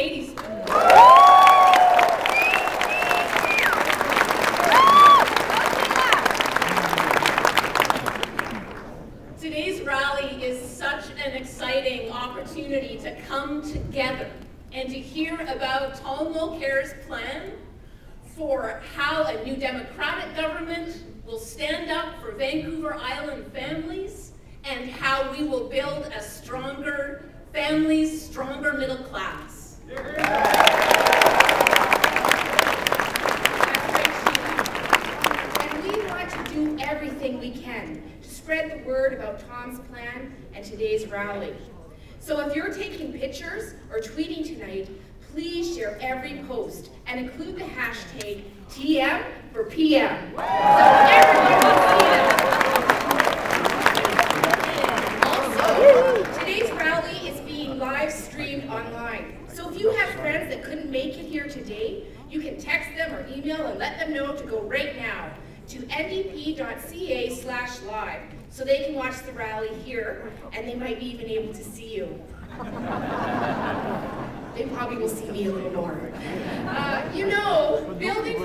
ladies. Today's rally is such an exciting opportunity to come together and to hear about Tom Mulcair's plan for how a new democratic government will stand up for Vancouver Island families and how we will build a stronger families, stronger middle class. And we want to do everything we can to spread the word about Tom's plan and today's rally. So if you're taking pictures or tweeting tonight, please share every post and include the hashtag TM for PM. So everyone can see it. Also, today's rally is being live streamed online. So if you have friends that couldn't make it here today, you can text them or email and let them know to go right now to ndp.ca slash live so they can watch the rally here and they might be even able to see you. they probably will see me a little more. Uh, you know, building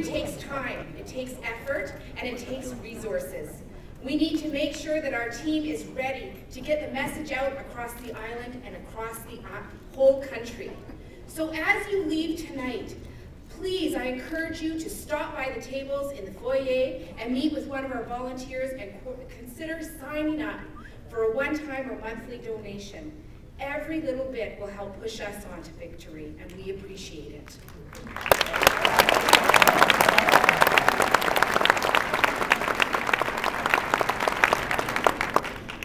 victory takes time, it takes effort, and it takes resources. We need to make sure that our team is ready to get the message out across the island and across the whole country. So as you leave tonight, please, I encourage you to stop by the tables in the foyer and meet with one of our volunteers and consider signing up for a one-time or monthly donation. Every little bit will help push us on to victory, and we appreciate it.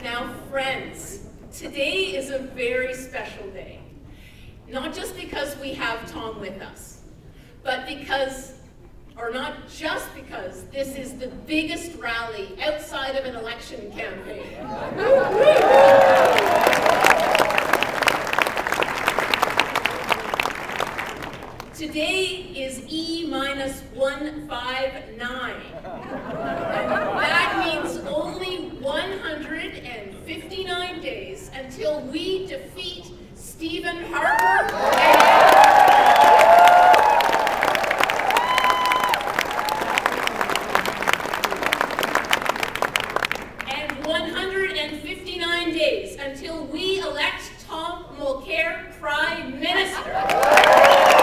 Now, friends, today is a very special day. Not just because we have Tom with us, but because, or not just because, this is the biggest rally outside of an election campaign. Today is E minus 159. that means only 159 days until we defeat Stephen Harper and 159 days until we elect Tom Mulcair Prime Minister.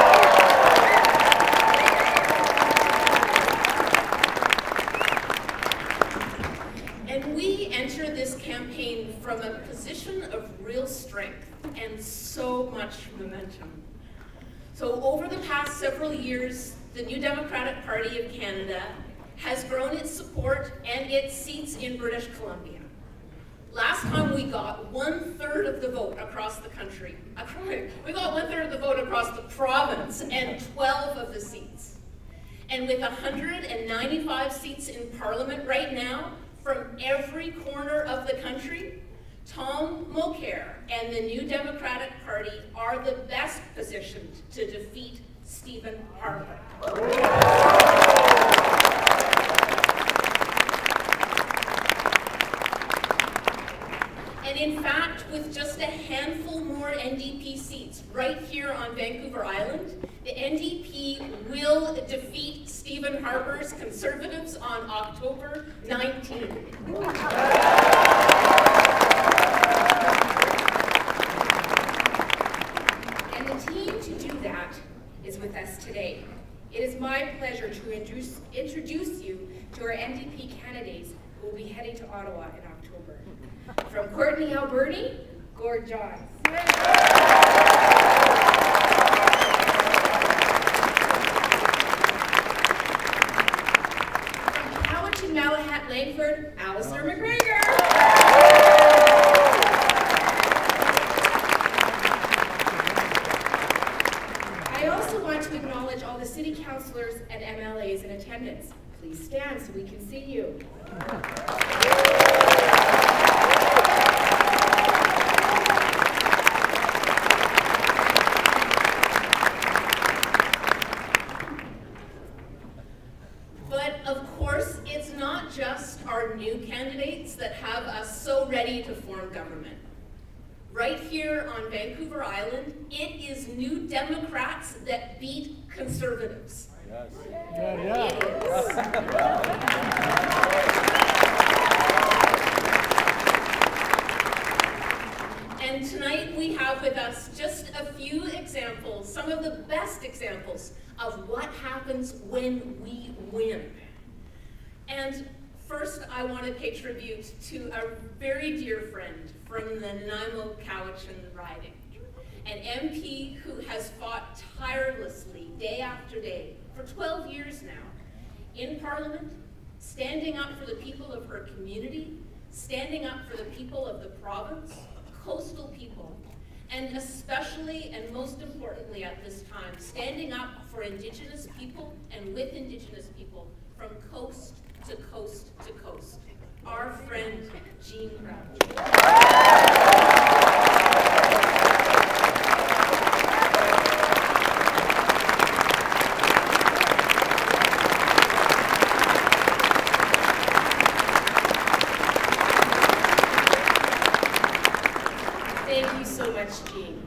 And we enter this campaign from a position of real strength and so much momentum. So over the past several years, the New Democratic Party of Canada has grown its support and its seats in British Columbia. Last time we got one third of the vote across the country. We got one third of the vote across the province and 12 of the seats. And with 195 seats in parliament right now, from every corner of the country, Tom Mulcair and the New Democratic Party are the best positioned to defeat Stephen Harper. And in fact, with just a handful more NDP seats right here on Vancouver Island, the NDP will defeat Stephen Harper's Conservatives on October 19th. And the team to do that is with us today. It is my pleasure to introduce, introduce you to our NDP candidates who will be heading to Ottawa in October. From Courtenay, Alberni, Gord Johns. From Cowichan, Malahat, Langford, Alistair MacGregor. I also want to acknowledge all the city councilors and MLAs in attendance. Please stand so we can see you. But of course, it's not just our new candidates that have us so ready to form government. Right here on Vancouver Island, it is New Democrats that beat Conservatives. Yes. It is. And tonight we have with us just a few examples, some of the best examples of what happens when we win. And first, I want to pay tribute to a very dear friend from the Nanaimo Cowichan riding, an MP who has fought tirelessly day after day for 12 years now in Parliament, standing up for the people of her community, standing up for the people of the province, coastal people, and especially and most importantly at this time, standing up for Indigenous people and with Indigenous people from coast to coast to coast. Our friend, Jean. Thank you so much, Jean.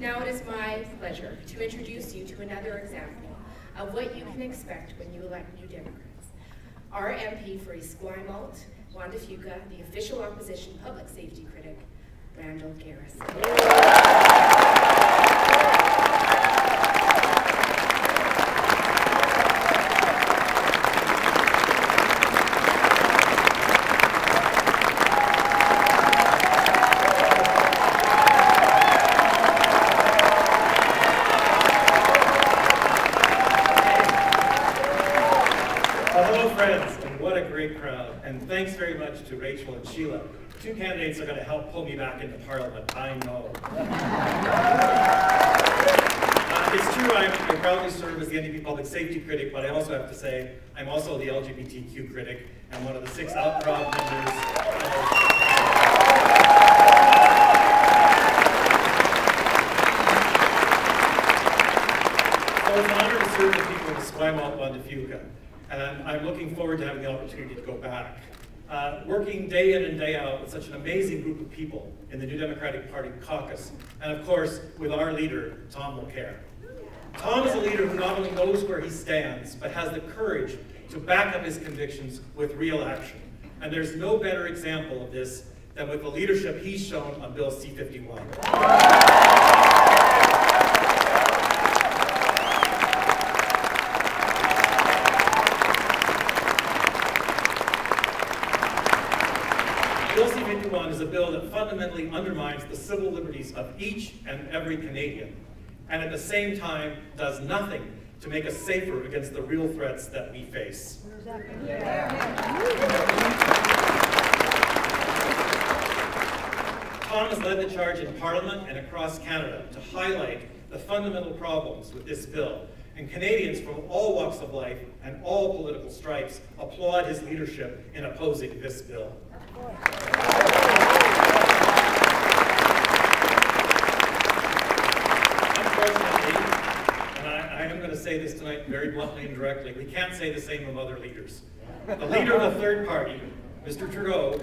Now it is my pleasure to introduce you to another example of what you can expect when you elect New Democrats. Our MP for Esquimalt, Juan de Fuca, the official opposition public safety critic, Randall Garrison. To Rachel and Sheila. Two candidates are going to help pull me back into Parliament, I know. Uh, it's true, I, I proudly serve as the NDP Public Safety Critic, but I also have to say, I'm also the LGBTQ critic and one of the six out proud members So it's an honor to serve the people of Esquimalt Juan de Fuca, and I'm looking forward to having the opportunity to go back. Uh, working day in and day out with such an amazing group of people in the New Democratic Party caucus, and of course with our leader, Tom Mulcair. Tom is a leader who not only knows where he stands, but has the courage to back up his convictions with real action. And there's no better example of this than with the leadership he's shown on Bill C-51. A bill that fundamentally undermines the civil liberties of each and every Canadian, and at the same time does nothing to make us safer against the real threats that we face. Tom has led the charge in Parliament and across Canada to highlight the fundamental problems with this bill, and Canadians from all walks of life and all political stripes applaud his leadership in opposing this bill. Unfortunately, and I, I am going to say this tonight very bluntly and directly, we can't say the same of other leaders. The leader of the third party, Mr. Trudeau,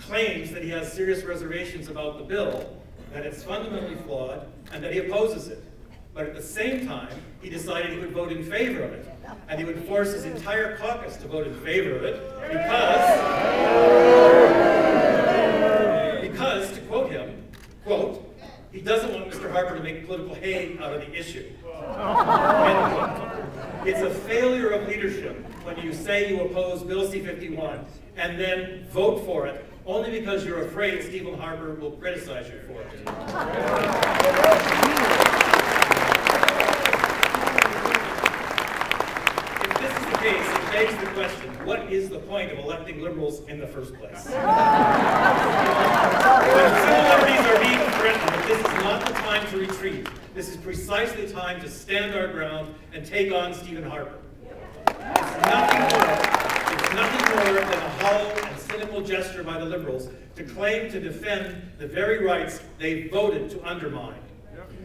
claims that he has serious reservations about the bill, that it's fundamentally flawed, and that he opposes it. But at the same time, he decided he would vote in favor of it, and he would force his entire caucus to vote in favor of it because, because, to quote him, quote, he doesn't want Mr. Harper to make political hay out of the issue. Quote. It's a failure of leadership when you say you oppose Bill C-51 and then vote for it only because you're afraid Stephen Harper will criticize you for it. If this is the case, it begs the question, what is the point of electing liberals in the first place? When civil liberties are being threatened, this is not the time to retreat. This is precisely the time to stand our ground and take on Stephen Harper. It's nothing more, it's nothing more than a hollow and cynical gesture by the liberals to claim to defend the very rights they voted to undermine.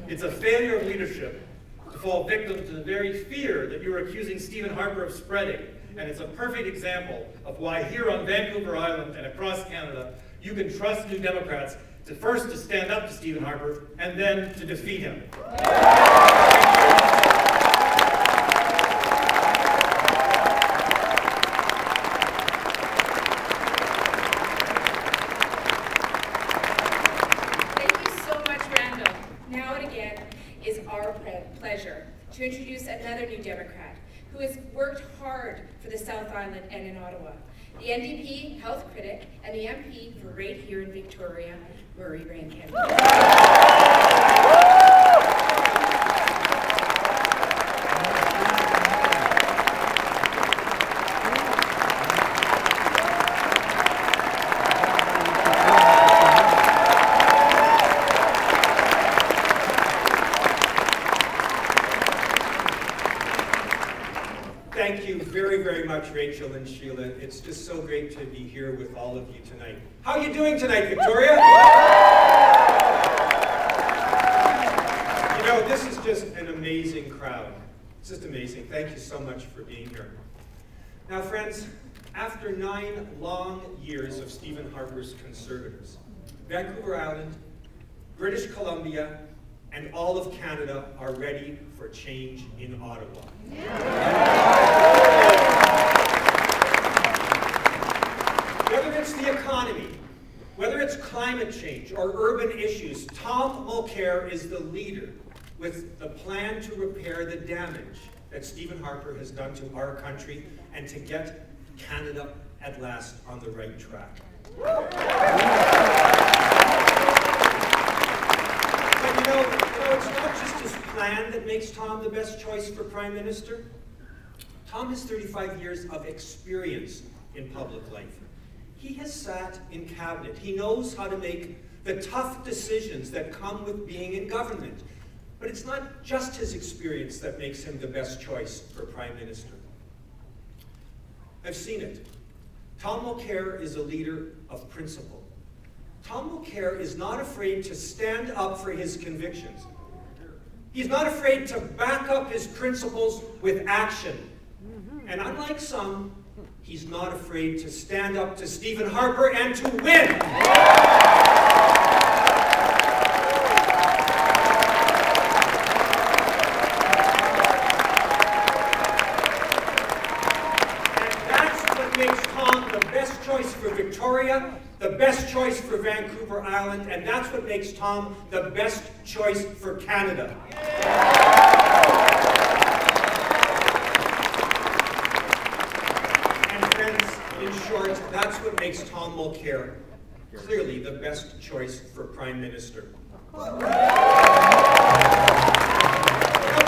It's a failure of leadership to fall victim to the very fear that you're accusing Stephen Harper of spreading. And it's a perfect example of why here on Vancouver Island and across Canada, you can trust New Democrats to first to stand up to Stephen Harper and then to defeat him. Thank you so much, Randall. Now and again is our pre- for the South Island and in Ottawa. The NDP health critic and the MP for right here in Victoria, Murray Rankin. Thank you very, very much, Rachel and Sheila. It's just so great to be here with all of you tonight. How are you doing tonight, Victoria? You know, this is just an amazing crowd. It's just amazing. Thank you so much for being here. Now, friends, after nine long years of Stephen Harper's Conservatives, Vancouver Island, British Columbia, and all of Canada are ready for change in Ottawa. Whether it's the economy, whether it's climate change or urban issues, Tom Mulcair is the leader with the plan to repair the damage that Stephen Harper has done to our country and to get Canada at last on the right track. But you know, you know, it's not just his plan that makes Tom the best choice for Prime Minister. Tom has 35 years of experience in public life. He has sat in cabinet. He knows how to make the tough decisions that come with being in government. But it's not just his experience that makes him the best choice for Prime Minister. I've seen it. Tom Mulcair is a leader of principle. Tom Mulcair is not afraid to stand up for his convictions. He's not afraid to back up his principles with action. And unlike some, he's not afraid to stand up to Stephen Harper and to win. And that's what makes Tom the best choice for Victoria, the best choice for Vancouver Island, and that's what makes Tom the best choice for Canada. And friends, in short, that's what makes Tom Mulcair clearly the best choice for Prime Minister. Now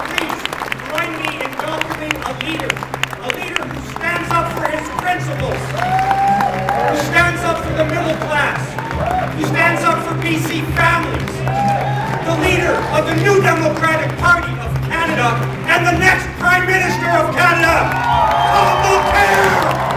please, join me in welcoming a leader, a leader who stands up for his principles, who stands up for the middle class, who stands up for BC families, the leader of the New Democratic Party of Canada, and the next Prime Minister of Canada, Tom Mulcair!